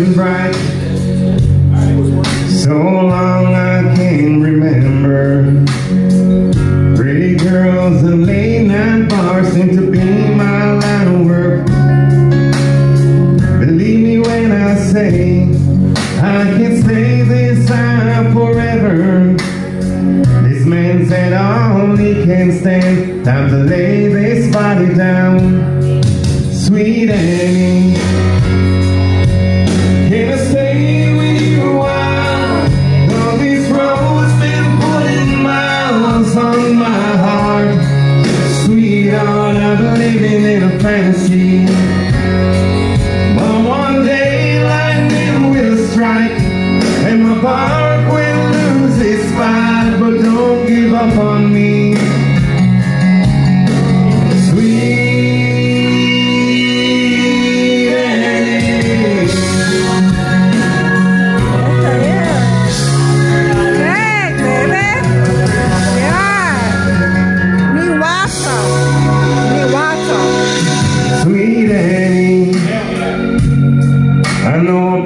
and bright So long I can't remember. Pretty girls and late night bars seem to be my line of work. Believe me when I say I can stay this time forever. This man said all he can stand Time to lay this body down. Sweet Annie. Fantasy. But one day lightning will strike and my bark will lose its spine. But don't give up on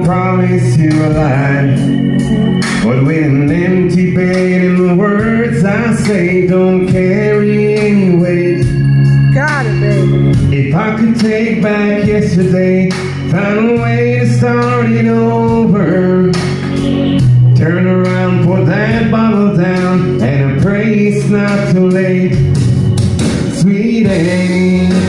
promised you a lie, but with an empty bed and the words I say don't carry any weight. Got it, baby. If I could take back yesterday, find a way to start it over. Turn around, put that bottle down, and I pray it's not too late. Sweet Annie.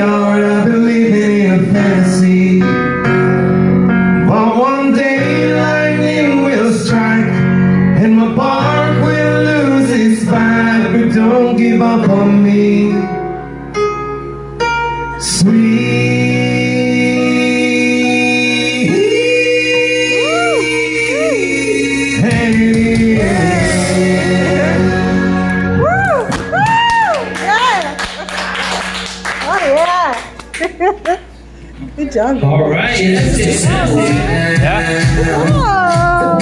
I've been living in a fantasy. But one day lightning will strike and my bark will lose its bite. But don't give up on me. Sweet Good job. All right. Yeah. yeah. Oh,